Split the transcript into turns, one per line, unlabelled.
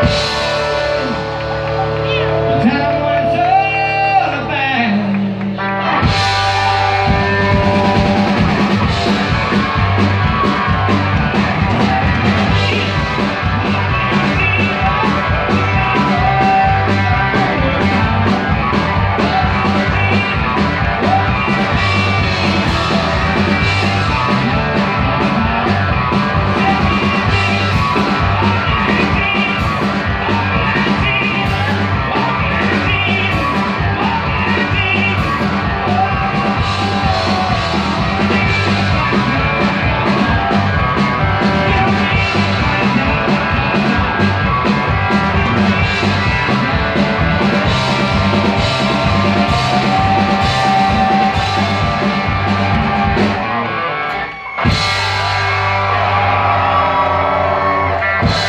Thank you.
Bye.